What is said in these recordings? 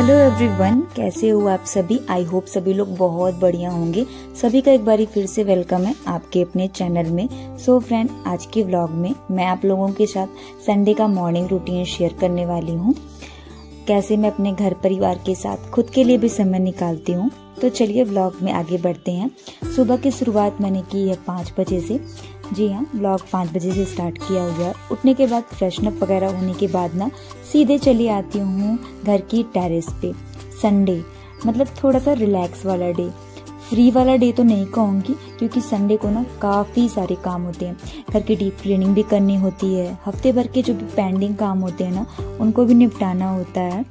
Hello everyone, कैसे हो आप सभी? आई होप सभी लोग बहुत बढ़िया होंगे। सभी का एक बारी फिर से वेलकम है आपके अपने चैनल में। सो so फ्रेंड आज के व्लॉग में मैं आप लोगों के साथ संडे का मॉर्निंग रूटीन शेयर करने वाली हूँ। कैसे मैं अपने घर परिवार के साथ खुद के लिए भी समय निकालती हूँ। तो चलिए व्लॉग में आगे बढ़ते हैं। सुबह की शुरुआत मैंने की है पाँच बजे से। जी हाँ ब्लॉग पाँच बजे से स्टार्ट किया हुआ उठने के बाद फ्रेशनअप वगैरह होने के बाद ना, सीधे चली आती हूँ घर की टेरेस पे। संडे मतलब थोड़ा सा रिलैक्स वाला डे फ्री वाला डे तो नहीं कहूँगी, क्योंकि संडे को ना काफ़ी सारे काम होते हैं। घर की डीप क्लीनिंग भी करनी होती है। हफ़्ते भर के जो भी पेंडिंग काम होते हैं ना, उनको भी निपटाना होता है।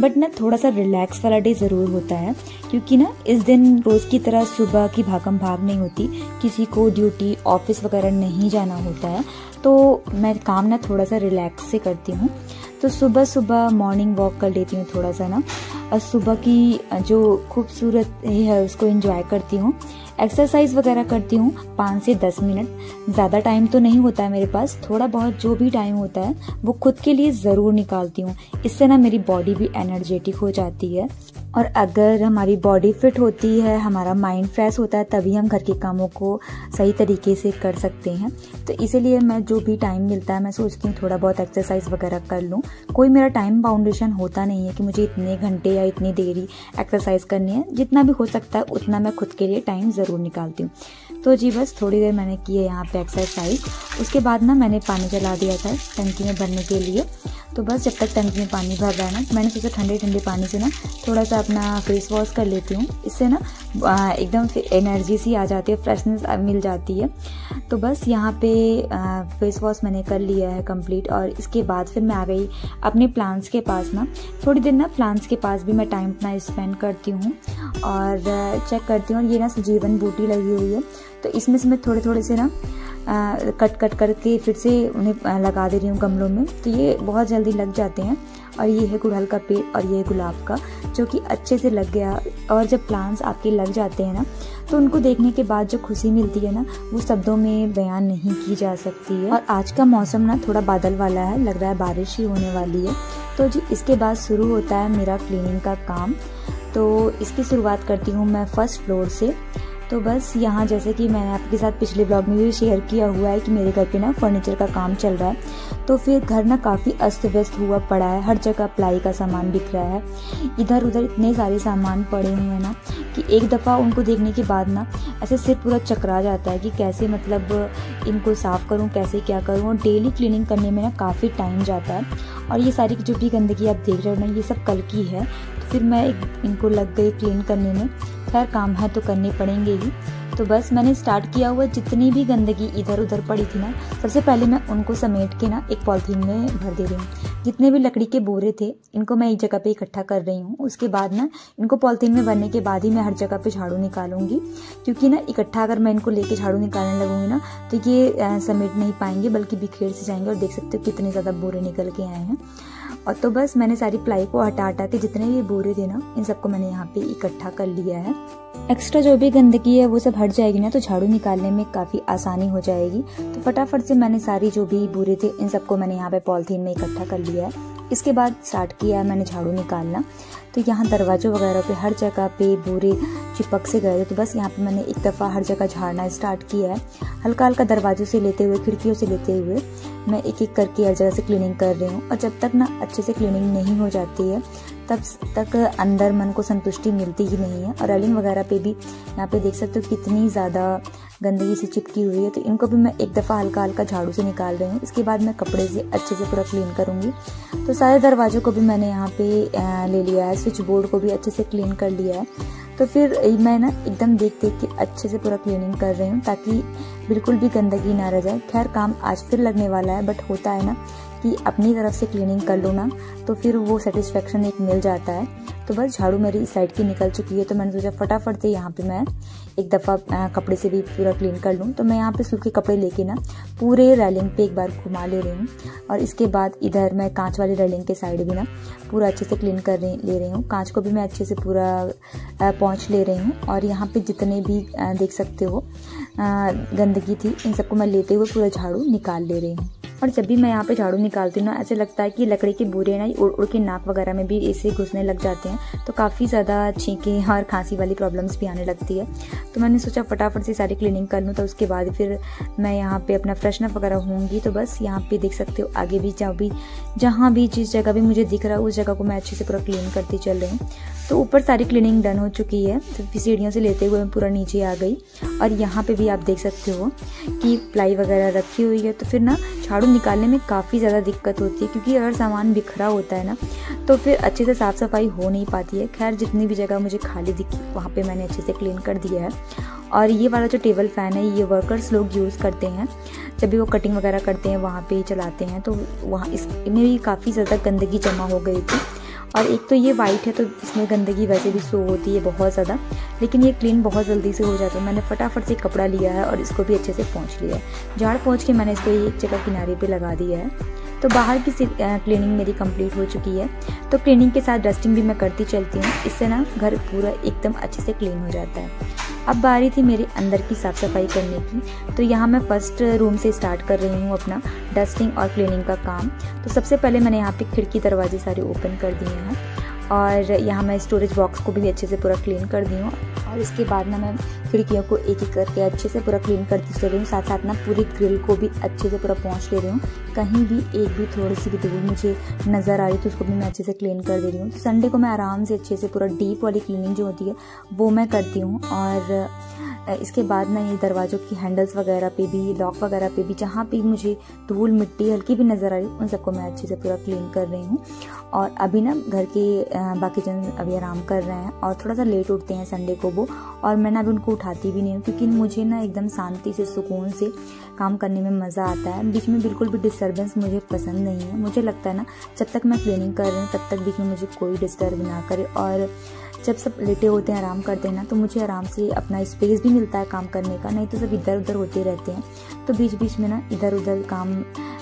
बट ना थोड़ा सा रिलैक्स वाला डे ज़रूर होता है, क्योंकि ना इस दिन रोज़ की तरह सुबह की भागम भाग नहीं होती। किसी को ड्यूटी ऑफ़िस वगैरह नहीं जाना होता है। तो मैं काम ना थोड़ा सा रिलैक्स से करती हूँ। तो सुबह सुबह मॉर्निंग वॉक कर लेती हूँ थोड़ा सा ना। और सुबह की जो खूबसूरत है, उसको एंजॉय करती हूँ। एक्सरसाइज वगैरह करती हूँ पाँच से दस मिनट। ज़्यादा टाइम तो नहीं होता है मेरे पास। थोड़ा बहुत जो भी टाइम होता है, वो खुद के लिए ज़रूर निकालती हूँ। इससे ना मेरी बॉडी भी एनर्जेटिक हो जाती है। और अगर हमारी बॉडी फिट होती है, हमारा माइंड फ्रेश होता है, तभी हम घर के कामों को सही तरीके से कर सकते हैं। तो इसीलिए मैं जो भी टाइम मिलता है, मैं सोचती हूँ थोड़ा बहुत एक्सरसाइज वगैरह कर लूँ। कोई मेरा टाइम बाउंडेशन होता नहीं है कि मुझे इतने घंटे या इतनी देरी एक्सरसाइज करनी है। जितना भी हो सकता है, उतना मैं खुद के लिए टाइम ज़रूर निकालती हूँ। तो जी बस, थोड़ी देर मैंने की है यहाँ पर एक्सरसाइज उसके बाद ना मैंने पानी चला दिया था टंकी में भरने के लिए। तो बस जब तक टंकी में पानी भर रहा है ना, मैंने सोचा ठंडे ठंडे पानी से ना थोड़ा सा अपना फेस वॉश कर लेती हूँ। इससे ना एकदम एनर्जी सी आ जाती है फ्रेशनेस मिल जाती है। तो बस यहाँ पे फेस वॉश मैंने कर लिया है कंप्लीट और इसके बाद फिर मैं आ गई अपने प्लांट्स के पास ना। थोड़ी देर ना प्लांट्स के पास भी मैं टाइम अपना स्पेंड करती हूँ और चेक करती हूँ और ये ना सजीवन बूटी लगी हुई है। तो इसमें से मैं थोड़े थोड़े से ना कट कट करके फिर से उन्हें लगा दे रही हूँ गमलों में। तो ये बहुत जल्दी लग जाते हैं। और ये है गुड़हल का पेड़ और ये है गुलाब का, जो कि अच्छे से लग गया। और जब प्लांट्स आपके लग जाते हैं ना तो उनको देखने के बाद जो खुशी मिलती है ना, वो शब्दों में बयान नहीं की जा सकती है। और आज का मौसम ना थोड़ा बादल वाला है, लग रहा है बारिश ही होने वाली है। तो जी, इसके बाद शुरू होता है मेरा क्लीनिंग का काम। तो इसकी शुरुआत करती हूँ मैं फ़र्स्ट फ्लोर से। तो बस यहाँ जैसे कि मैंने आपके साथ पिछले ब्लॉग में भी शेयर किया हुआ है कि मेरे घर पे ना फर्नीचर का काम चल रहा है। तो फिर घर ना काफ़ी अस्त व्यस्त हुआ पड़ा है। हर जगह प्लाई का सामान बिक रहा है। इधर उधर इतने सारे सामान पड़े हुए हैं ना कि एक दफ़ा उनको देखने के बाद ना ऐसे सिर पूरा चकरा जाता है कि कैसे मतलब इनको साफ़ करूँ, कैसे क्या करूँ। और डेली क्लीनिंग करने में ना काफ़ी टाइम जाता है। और ये सारी जो भी गंदगी आप देख रहे हो ना, ये सब कल की है। तो फिर मैं एक इनको लग गई क्लीन करने में। खैर काम है तो करने पड़ेंगे ही। तो बस मैंने स्टार्ट किया हुआ जितनी भी गंदगी इधर उधर पड़ी थी ना, सबसे पहले मैं उनको समेट के ना एक पॉलीथीन में भर दे रही हूँ। जितने भी लकड़ी के बोरे थे, इनको मैं एक जगह पे इकट्ठा कर रही हूँ। उसके बाद ना, इनको पॉलीथीन में भरने के बाद ही मैं हर जगह पे झाड़ू निकालूँगी। क्योंकि ना, इकट्ठा अगर मैं इनको लेके झाड़ू निकालने लगूँगी ना तो ये समेट नहीं पाएँगे, बल्कि बिखेर से जाएँगे। और देख सकते हो कितने ज़्यादा बोरे निकल के आए हैं। और तो बस मैंने सारी प्लाई को हटा हटा के जितने भी बोरे थे ना, इन सबको मैंने यहाँ पे इकट्ठा कर लिया है। एक्स्ट्रा जो भी गंदगी है, वो सब हट जाएगी ना तो झाड़ू निकालने में काफ़ी आसानी हो जाएगी। तो फटाफट से मैंने सारी जो भी बुरे थे, इन सबको मैंने यहाँ पे पॉलिथीन में इकट्ठा कर लिया है। इसके बाद स्टार्ट किया है मैंने झाड़ू निकालना। तो यहाँ दरवाज़ों वगैरह पे हर जगह पे बुरे चिपक से गए थे। तो बस यहाँ पे मैंने एक दफ़ा हर जगह झाड़ना स्टार्ट किया है। हल्का हल्का दरवाजों से लेते हुए, खिड़कियों से लेते हुए मैं एक एक करके हर जगह से क्लीनिंग कर रही हूँ। और जब तक ना अच्छे से क्लीनिंग नहीं हो जाती है तब तक अंदर मन को संतुष्टि मिलती ही नहीं है। और रेलिंग वगैरह पे भी यहाँ पे देख सकते हो कितनी ज़्यादा गंदगी से चिपकी हुई है। तो इनको भी मैं एक दफ़ा हल्का हल्का झाड़ू से निकाल रही हूँ। इसके बाद मैं कपड़े से अच्छे से पूरा क्लीन करूँगी। तो सारे दरवाज़ों को भी मैंने यहाँ पे ले लिया है। स्विच बोर्ड को भी अच्छे से क्लीन कर लिया है। तो फिर मैं ना एकदम देख देख के अच्छे से पूरा क्लीनिंग कर रही हूँ ताकि बिल्कुल भी गंदगी ना रह जाए। खैर, काम आज फिर लगने वाला है बट होता है ना। कि अपनी तरफ़ से क्लीनिंग कर लो ना तो फिर वो सेटिस्फेक्शन एक मिल जाता है। तो बस झाड़ू मेरी इस साइड की निकल चुकी है तो मैंने सोचा फटाफट से यहाँ पे मैं एक दफ़ा कपड़े से भी पूरा क्लीन कर लूँ। तो मैं यहाँ पे सूखे कपड़े लेके ना पूरे रेलिंग पे एक बार घुमा ले रही हूँ। और इसके बाद इधर मैं कांच वाली रेलिंग के साइड भी ना पूरा अच्छे से क्लीन कर रही, ले रही हूँ। कांच को भी मैं अच्छे से पूरा पहुँच ले रही हूँ। और यहाँ पर जितने भी देख सकते हो गंदगी थी, इन सबको मैं लेते हुए पूरा झाड़ू निकाल ले रही हूँ। और जब भी मैं यहाँ पे झाड़ू निकालती हूँ ना, ऐसे लगता है कि लकड़ी के बुरे ना उड़ उड़ के नाक वगैरह में भी ऐसे घुसने लग जाते हैं। तो काफ़ी ज़्यादा छींके और खांसी वाली प्रॉब्लम्स भी आने लगती है। तो मैंने सोचा फटाफट से सारी क्लीनिंग कर लूँ तो उसके बाद फिर मैं यहाँ पर अपना फ्रेशनअप वगैरह होंगी। तो बस यहाँ पर देख सकते हो, आगे भी जहाँ भी जहाँ भी जिस जगह भी मुझे दिख रहा है, उस जगह को मैं अच्छे से पूरा क्लीन करती चल रही हूँ। तो ऊपर सारी क्लीनिंग डन हो चुकी है। तो फिर सीढ़ियों से लेते हुए मैं पूरा नीचे आ गई। और यहाँ पे भी आप देख सकते हो कि प्लाई वगैरह रखी हुई है। तो फिर ना, झाड़ू निकालने में काफ़ी ज़्यादा दिक्कत होती है, क्योंकि अगर सामान बिखरा होता है ना तो फिर अच्छे से साफ़ सफ़ाई हो नहीं पाती है। खैर, जितनी भी जगह मुझे खाली दिखी, वहाँ पर मैंने अच्छे से क्लीन कर दिया है। और ये वाला जो टेबल फ़ैन है, ये वर्कर्स लोग यूज़ करते हैं। जब भी वो कटिंग वगैरह करते हैं, वहाँ पर चलाते हैं तो वहाँ इसमें भी काफ़ी ज़्यादा गंदगी जमा हो गई थी। और एक तो ये वाइट है तो इसमें गंदगी वैसे भी सो होती है बहुत ज़्यादा, लेकिन ये क्लीन बहुत जल्दी से हो जाता है। मैंने फटाफट से कपड़ा लिया है और इसको भी अच्छे से पहुँच लिया है। झाड़ पहुँच के मैंने इसको एक जगह किनारे पर लगा दिया है। तो बाहर की क्लीनिंग मेरी कंप्लीट हो चुकी है। तो क्लीनिंग के साथ डस्टिंग भी मैं करती चलती हूँ। इससे ना घर पूरा एकदम अच्छे से क्लीन हो जाता है। अब बारी थी मेरे अंदर की साफ़ सफ़ाई करने की। तो यहाँ मैं फ़र्स्ट रूम से स्टार्ट कर रही हूँ अपना डस्टिंग और क्लीनिंग का काम। तो सबसे पहले मैंने यहाँ पे खिड़की दरवाजे सारे ओपन कर दिए हैं। और यहाँ मैं स्टोरेज बॉक्स को भी अच्छे से पूरा क्लीन कर दी हूँ। और इसके बाद ना मैं खिड़कियों को एक एक करके अच्छे से पूरा क्लीन करती चल रही हूँ। साथ साथ ना पूरी ग्रिल को भी अच्छे से पूरा पहुँच ले रही हूँ। कहीं भी एक भी थोड़ी सी भी धूल मुझे नज़र आ रही तो उसको भी मैं अच्छे से क्लीन कर दे रही हूँ। संडे को मैं आराम से अच्छे से पूरा डीप वाली क्लीनिंग जो होती है, वो मैं करती हूँ। और इसके बाद ना ये दरवाज़ों की हैंडल्स वगैरह पे भी लॉक वगैरह पे भी, जहाँ पे मुझे धूल मिट्टी हल्की भी नज़र आ रही उन सबको मैं अच्छे से पूरा क्लीन कर रही हूँ। और अभी ना घर के बाकी जन अभी आराम कर रहे हैं और थोड़ा सा लेट उठते हैं संडे को वो। और मैं ना अभी उनको उठाती भी नहीं हूँ, क्योंकि मुझे ना एकदम शांति से, सुकून से काम करने में मज़ा आता है। बीच में बिल्कुल भी डिस्टर्बेंस मुझे पसंद नहीं है। मुझे लगता है ना, जब तक मैं क्लीनिंग कर रही हूँ, तब तक बीच में मुझे कोई डिस्टर्ब ना करे। और जब सब लेटे होते हैं, आराम करते हैं ना तो मुझे आराम से अपना स्पेस भी मिलता है काम करने का, नहीं तो सब इधर उधर होते रहते हैं। तो बीच बीच में ना इधर उधर काम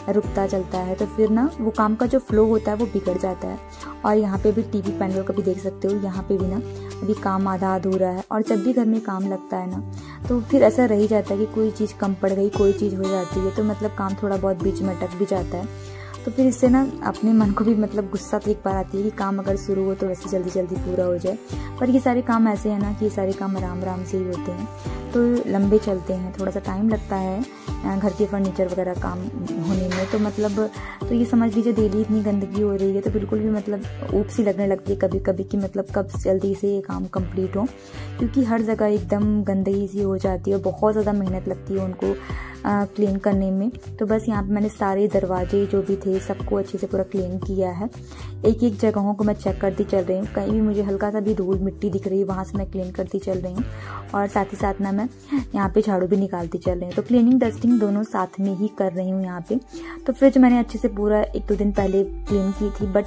रुकता चलता है तो फिर ना वो काम का जो फ्लो होता है, वो बिगड़ जाता है। और यहाँ पे भी टीवी पैनल का भी देख सकते हो, यहाँ पे भी ना अभी काम आधा अधूरा है और जब भी घर में काम लगता है ना तो फिर ऐसा रह जाता है कि कोई चीज़ कम पड़ गई, कोई चीज़ हो जाती है तो मतलब काम थोड़ा बहुत बीच में अटक भी जाता है। तो फिर इससे ना अपने मन को भी मतलब गुस्सा तो एक बार आती है कि काम अगर शुरू हो तो वैसे जल्दी जल्दी पूरा हो जाए। पर ये सारे काम ऐसे हैं ना कि ये सारे काम आराम आराम से ही होते हैं। तो लंबे चलते हैं, थोड़ा सा टाइम लगता है घर के फर्नीचर वगैरह काम होने में तो मतलब तो ये समझ लीजिए डेली इतनी गंदगी हो रही है तो बिल्कुल भी मतलब ऊप सी लगने लगती है कभी कभी कि मतलब कब जल्दी से ये काम कंप्लीट हो, क्योंकि हर जगह एकदम गंदगी सी हो जाती है बहुत ज़्यादा मेहनत लगती है उनको क्लीन करने में। तो बस यहाँ पे मैंने सारे दरवाजे जो भी थे, सबको अच्छे से पूरा क्लीन किया है। एक एक जगहों को मैं चेक करती चल रही हूँ, कहीं भी मुझे हल्का सा भी धूल मिट्टी दिख रही है, वहाँ से मैं क्लीन करती चल रही हूँ। और साथ ही साथ ना मैं यहाँ पे झाड़ू भी निकालती चल रही हूँ। तो क्लीनिंग डस्टिंग दोनों साथ में ही कर रही हूँ यहाँ पे। तो फ्रिज मैंने अच्छे से पूरा एक दो दिन पहले क्लीन की थी बट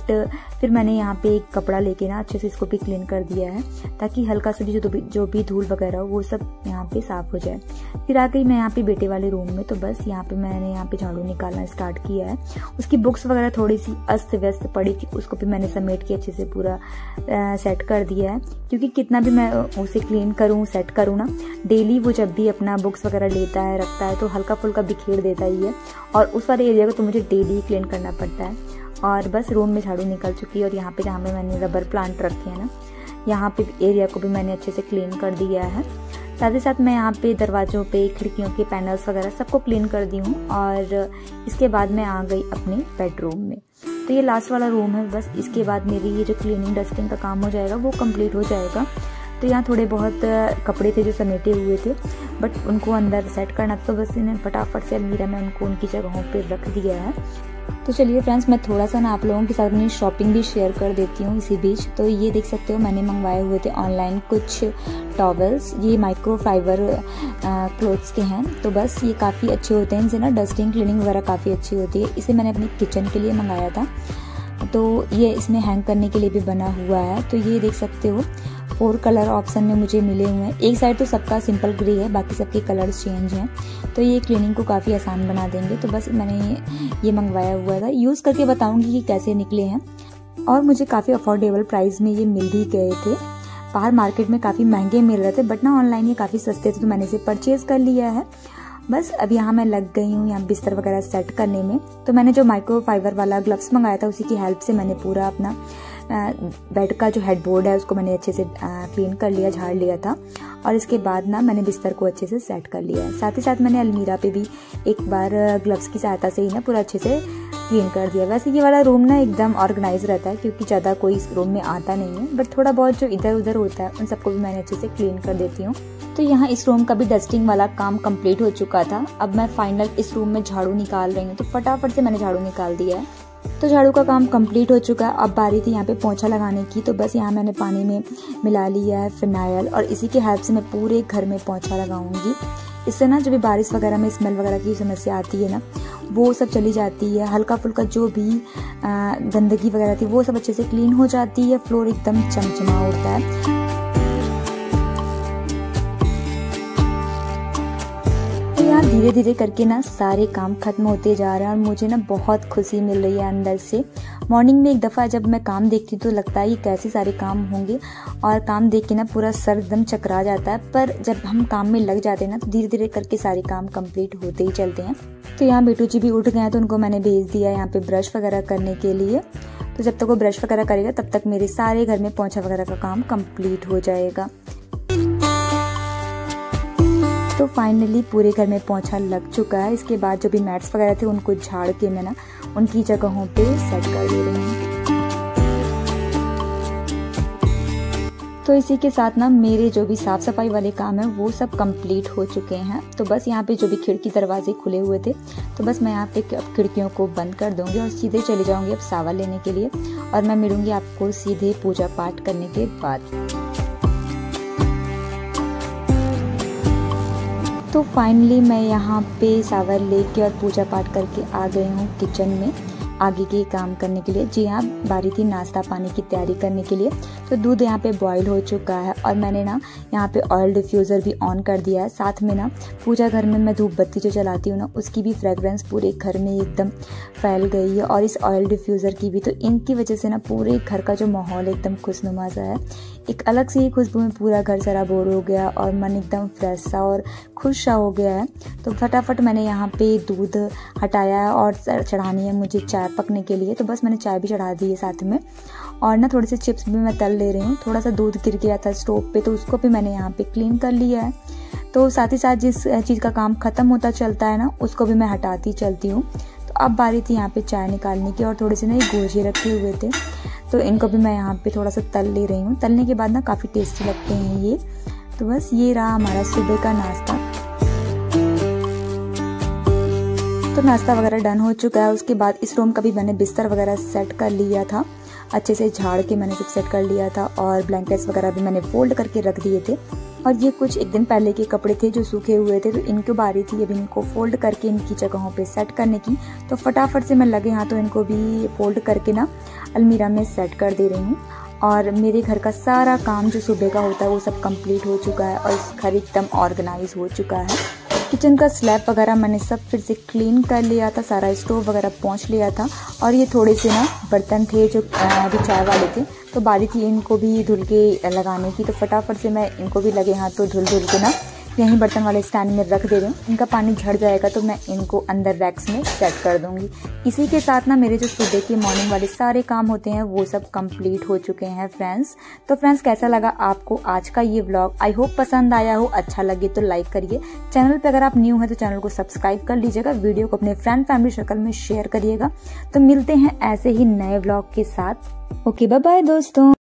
फिर मैंने यहाँ पे एक कपड़ा लेके ना अच्छे से इसको भी क्लीन कर दिया है, ताकि हल्का सा भी जो जो भी धूल वगैरह हो, वो सब यहाँ पे साफ़ हो जाए। फिर आ गई मैं यहाँ पे बेटे वाले रूम में तो बस यहाँ पे मैंने यहाँ पे झाड़ू निकालना स्टार्ट किया है। उसकी बुक्स वगैरह थोड़ी सी अस्त व्यस्त पड़ी थी, उसको भी मैंने समेट के अच्छे से पूरा सेट कर दिया है। क्योंकि कितना भी मैं उसे क्लीन करूँ सेट करूँ ना डेली वो जब भी अपना बुक्स वगैरह लेता है, रखता है तो हल्का फुल्का बिखेर देता ही है। और उस वाले एरिया को तो मुझे डेली क्लीन करना पड़ता है। और बस रूम में झाड़ू निकल चुकी है और यहाँ पे जहाँ पे मैंने रबर प्लांट रखे हैं ना, यहाँ पे एरिया को भी मैंने अच्छे से क्लीन कर दिया है। साथ ही साथ मैं यहाँ पे दरवाज़ों पे, खिड़कियों के पैनल्स वगैरह सबको क्लीन कर दी हूँ और इसके बाद मैं आ गई अपने बेडरूम में। तो ये लास्ट वाला रूम है, बस इसके बाद मेरी ये जो क्लीनिंग डस्टिंग का काम हो जाएगा, वो कंप्लीट हो जाएगा। तो यहाँ थोड़े बहुत कपड़े थे जो समेटे हुए थे बट उनको अंदर सेट करना तो बस इन्हें फटाफट से अलमीरा में उनको उनकी जगहों पर रख दिया है। तो चलिए फ्रेंड्स मैं थोड़ा सा ना आप लोगों के साथ अपनी शॉपिंग भी शेयर कर देती हूँ इसी बीच। तो ये देख सकते हो, मैंने मंगवाए हुए थे ऑनलाइन कुछ टॉवल्स ये माइक्रो फाइबर क्लोथ्स के हैं। तो बस ये काफ़ी अच्छे होते हैं। इनसे ना डस्टिंग क्लीनिंग वगैरह काफ़ी अच्छी होती है। इसे मैंने अपनी किचन के लिए मंगाया था। तो ये इसमें हैंग करने के लिए भी बना हुआ है। तो ये देख सकते हो फोर कलर ऑप्शन में मुझे मिले हुए हैं। एक साइड तो सबका सिंपल ग्रे है, बाकी सबके कलर्स चेंज हैं। तो ये क्लीनिंग को काफ़ी आसान बना देंगे। तो बस मैंने ये मंगवाया हुआ था। यूज़ करके बताऊँगी कि कैसे निकले हैं। और मुझे काफ़ी अफोर्डेबल प्राइस में ये मिल भी गए थे। बाहर मार्केट में काफ़ी महँगे मिल रहे थे बट ना ऑनलाइन ये काफ़ी सस्ते थे तो मैंने इसे परचेज़ कर लिया है। बस, अब यहाँ मैं लग गई हूँ यहाँ बिस्तर वगैरह सेट करने में। तो मैंने जो माइक्रो फाइबर वाला ग्लव्स मंगाया था, उसी की हेल्प से मैंने पूरा अपना बेड का जो हेडबोर्ड है, उसको मैंने अच्छे से क्लीन कर लिया, झाड़ लिया था। और इसके बाद ना मैंने बिस्तर को अच्छे से सेट कर लिया है। साथ ही साथ मैंने अलमीरा पे भी एक बार ग्लव्स की सहायता से ही ना पूरा अच्छे से क्लीन कर दिया। वैसे ये वाला रूम ना एकदम ऑर्गेनाइज रहता है, क्योंकि ज़्यादा कोई इस रूम में आता नहीं है। बट थोड़ा बहुत जो इधर उधर होता है, उन सबको भी मैंने अच्छे से क्लीन कर देती हूँ। तो यहाँ इस रूम का भी डस्टिंग वाला काम कंप्लीट हो चुका था। अब मैं फाइनल इस रूम में झाड़ू निकाल रही हूँ। तो फटाफट से मैंने झाड़ू निकाल दिया है। तो झाड़ू का काम कंप्लीट हो चुका है। अब बारी थी यहाँ पे पोछा लगाने की तो बस यहाँ मैंने पानी में मिला लिया है फिनाइल और इसी के हेल्प से मैं पूरे घर में पोछा लगाऊँगी। इससे ना जब भी बारिश वगैरह में स्मेल वगैरह की समस्या आती है ना, वो सब चली जाती है। हल्का फुल्का जो भी गंदगी वगैरह थी, वो सब अच्छे से क्लीन हो जाती है। फ्लोर एकदम चमचमा होता है। यहाँ धीरे धीरे करके ना सारे काम खत्म होते जा रहे हैं और मुझे ना बहुत खुशी मिल रही है अंदर से। मॉर्निंग में एक दफ़ा जब मैं काम देखती हूँ तो लगता है ये कैसे सारे काम होंगे और काम देख के ना पूरा सर एकदम चकरा जाता है। पर जब हम काम में लग जाते हैं ना तो धीरे धीरे करके सारे काम कंप्लीट होते ही चलते हैं। तो यहाँ बेटू जी भी उठ गए हैं तो उनको मैंने भेज दिया यहाँ पे ब्रश वगैरह करने के लिए। तो जब तक वो ब्रश वगैरह करेगा, तब तक मेरे सारे घर में पोछा वगैरह का काम कंप्लीट हो जाएगा। तो फाइनली पूरे घर में पोछा लग चुका है। इसके बाद जो भी मैट्स वगैरह थे, उनको झाड़ के मैं ना उनकी जगहों पे सेट कर दे रही हूँ। तो इसी के साथ ना मेरे जो भी साफ़ सफ़ाई वाले काम है, वो सब कंप्लीट हो चुके हैं। तो बस यहाँ पे जो भी खिड़की दरवाजे खुले हुए थे तो बस मैं यहाँ पे अब खिड़कियों को बंद कर दूँगी और सीधे चले जाऊँगी अब सावा लेने के लिए। और मैं मिलूँगी आपको सीधे पूजा पाठ करने के बाद। तो फाइनली मैं यहाँ पे सावर लेके और पूजा पाठ करके आ गई हूँ किचन में। आगे के काम करने के लिए। जी हाँ बारी थी नाश्ता पानी की तैयारी करने के लिए। तो दूध यहाँ पे बॉईल हो चुका है और मैंने ना यहाँ पे ऑयल डिफ्यूज़र भी ऑन कर दिया है। साथ में ना पूजा घर में मैं धूप बत्ती जो जलाती हूँ ना, उसकी भी फ्रेगरेंस पूरे घर में एकदम फैल गई है। और इस ऑयल डिफ्यूज़र की भी तो इनकी वजह से ना पूरे घर का जो माहौल एकदम खुशनुमा सा है। एक अलग से ही खुशबू में पूरा घर सारा बोर हो गया और मन एकदम फ्रेश सा और खुश सा हो गया है। तो फटाफट मैंने यहाँ पे दूध हटाया और चढ़ानी है मुझे चाय पकने के लिए तो बस मैंने चाय भी चढ़ा दी है साथ में। और ना थोड़े से चिप्स भी मैं तल ले रही हूँ। थोड़ा सा दूध गिर गया था स्टोव पे तो उसको भी मैंने यहाँ पे क्लीन कर लिया है। तो साथ ही साथ जिस चीज़ का काम ख़त्म होता चलता है ना, उसको भी मैं हटाती चलती हूँ। तो अब बारी थी यहाँ पे चाय निकालने की, और थोड़े से ना ये गोजे रखे हुए थे। तो इनको भी मैं यहाँ पे थोड़ा सा तल ले रही हूँ। तलने के बाद ना काफ़ी टेस्टी लगते हैं ये। तो बस ये रहा हमारा सुबह का नाश्ता। तो नाश्ता वगैरह डन हो चुका है। उसके बाद इस रूम का भी मैंने बिस्तर वगैरह सेट कर लिया था। अच्छे से झाड़ के मैंने सब सेट कर लिया था और ब्लैंकेट्स वगैरह भी मैंने फोल्ड करके रख दिए थे। और ये कुछ एक दिन पहले के कपड़े थे जो सूखे हुए थे तो इनको बारी थी अभी इनको फोल्ड करके इनकी जगहों पे सेट करने की। तो फटाफट से मैं लगे हाँ तो इनको भी फोल्ड करके ना अलमीरा में सेट कर दे रही हूँ। और मेरे घर का सारा काम जो सुबह का होता है वो सब कंप्लीट हो चुका है और घर एकदम ऑर्गेनाइज हो चुका है। किचन का स्लैब वगैरह मैंने सब फिर से क्लीन कर लिया था, सारा स्टोव वगैरह पहुँच लिया था और ये थोड़े से ना बर्तन थे जो अभी चाय वाले थे। तो बारी थी इनको भी धुल के लगाने की तो फटाफट से मैं इनको भी लगे हाथ तो धुल धुल के ना यहीं बर्तन वाले स्टैंड में रख दे रही हूँ। इनका पानी झड़ जाएगा तो मैं इनको अंदर रैक्स में सेट कर दूँगी। इसी के साथ ना मेरे जो सुबह के मॉर्निंग वाले सारे काम होते हैं, वो सब कंप्लीट हो चुके हैं फ्रेंड्स तो फ्रेंड्स कैसा लगा आपको आज का ये ब्लॉग आई होप पसंद आया हो अच्छा लगे तो लाइक करिए। चैनल पे अगर आप न्यू हैं तो चैनल को सब्सक्राइब कर लीजिएगा। वीडियो को अपने फ्रेंड फैमिली सर्कल में शेयर करिएगा। तो मिलते हैं ऐसे ही नए ब्लॉग के साथ। ओके बाय बाय दोस्तों।